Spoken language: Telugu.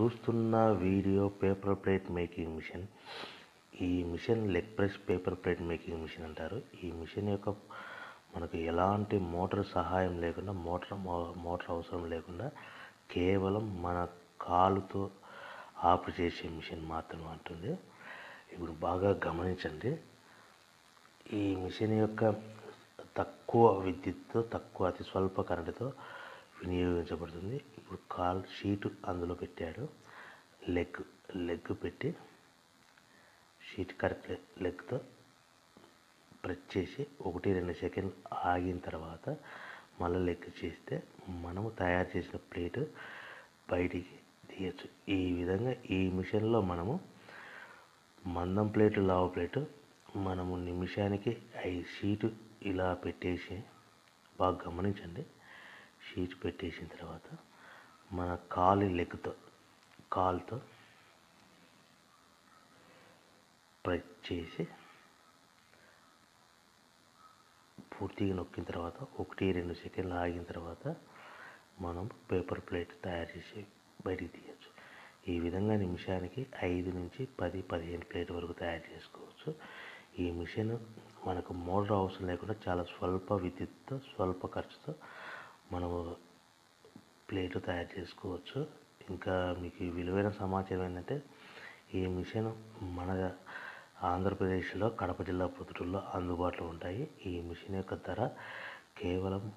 చూస్తున్న video paper plate making machine ఈ machine leg press paper plate making machine అంటారు. ఈ మిషన్ యొక్క మనకు ఎలాంటి మోటార్ సహాయం లేకుండా మోటార్ మోటార్ అవసరం లేకుండా కేవలం మన కాలుతో ఆపరేట్ చేసే మిషన్ మాత్రమే ఉంటుంది ఇప్పుడు బాగా గమనించండి. ఈ మిషన్ యొక్క తక్కువ విద్యుత్తో తక్కువ అతి స్వల్ప కరెంటుతో వినియోగించబడుతుంది. ఇప్పుడు కాల్ షీట్ అందులో పెట్టాడు. లెగ్ లెగ్ పెట్టి షీట్ కరెక్ట్ లెగ్తో ప్రెస్ చేసి ఒకటి రెండు సెకండ్ ఆగిన తర్వాత మళ్ళీ లెగ్ చేస్తే మనము తయారు చేసిన ప్లేట్ బయటికి తీయచ్చు. ఈ విధంగా ఈ మిషన్లో మనము మందం ప్లేటు లావు ప్లేటు మనము నిమిషానికి ఐదు షీటు ఇలా పెట్టేసి బాగా గమనించండి. షీట్ పెట్టేసిన తర్వాత మన కాలి లెగ్తో కాల్తో ప్రెస్ చేసి పూర్తిగా నొక్కిన తర్వాత ఒకటి రెండు సెకండ్లు ఆగిన తర్వాత మనం పేపర్ ప్లేట్ తయారు చేసి బయటికి తీయచ్చు. ఈ విధంగా నిమిషానికి ఐదు నుంచి పది పదిహేను ప్లేట్ వరకు తయారు చేసుకోవచ్చు. ఈ మిషన్ మనకు మోటార్ అవసరం లేకుండా చాలా స్వల్ప విద్యుత్తో స్వల్ప ఖర్చుతో మనము ప్లేటు తయారు చేసుకోవచ్చు. ఇంకా మీకు విలువైన సమాచారం ఏంటంటే ఈ మిషన్ మన ఆంధ్రప్రదేశ్లో కడప జిల్లా పొద్దుటూరులో అందుబాటులో ఉంటాయి. ఈ మిషన్ యొక్క ధర కేవలం